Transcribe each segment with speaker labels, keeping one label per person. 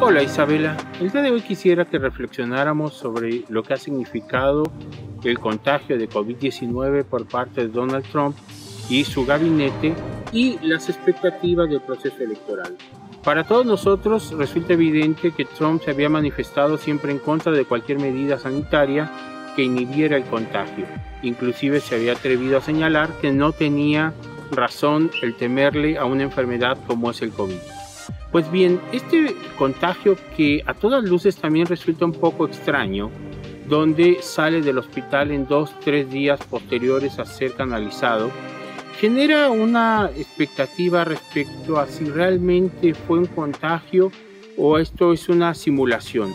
Speaker 1: Hola Isabela, el día de hoy quisiera que reflexionáramos sobre lo que ha significado el contagio de COVID-19 por parte de Donald Trump y su gabinete y las expectativas del proceso electoral. Para todos nosotros resulta evidente que Trump se había manifestado siempre en contra de cualquier medida sanitaria que inhibiera el contagio. Inclusive se había atrevido a señalar que no tenía razón el temerle a una enfermedad como es el COVID. Pues bien, este contagio que a todas luces también resulta un poco extraño, donde sale del hospital en dos, tres días posteriores a ser canalizado, genera una expectativa respecto a si realmente fue un contagio o esto es una simulación.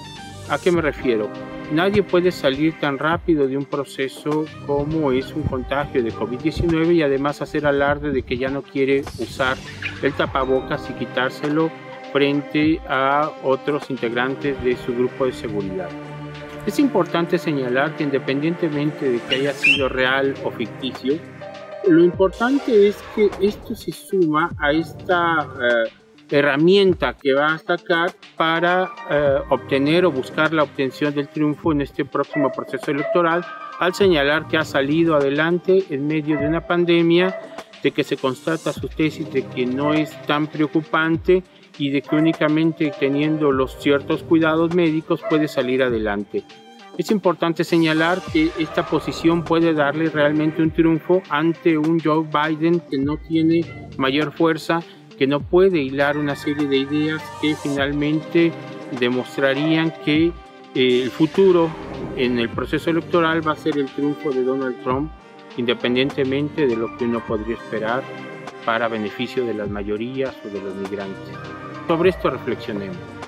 Speaker 1: ¿A qué me refiero? Nadie puede salir tan rápido de un proceso como es un contagio de COVID-19 y además hacer alarde de que ya no quiere usar el tapabocas y quitárselo frente a otros integrantes de su grupo de seguridad. Es importante señalar que independientemente de que haya sido real o ficticio, lo importante es que esto se suma a esta eh, herramienta que va a atacar para eh, obtener o buscar la obtención del triunfo en este próximo proceso electoral, al señalar que ha salido adelante en medio de una pandemia, de que se constata su tesis de que no es tan preocupante y de que únicamente teniendo los ciertos cuidados médicos puede salir adelante. Es importante señalar que esta posición puede darle realmente un triunfo ante un Joe Biden que no tiene mayor fuerza, que no puede hilar una serie de ideas que finalmente demostrarían que eh, el futuro en el proceso electoral va a ser el triunfo de Donald Trump, independientemente de lo que uno podría esperar para beneficio de las mayorías o de los migrantes. Sobre esto reflexionemos.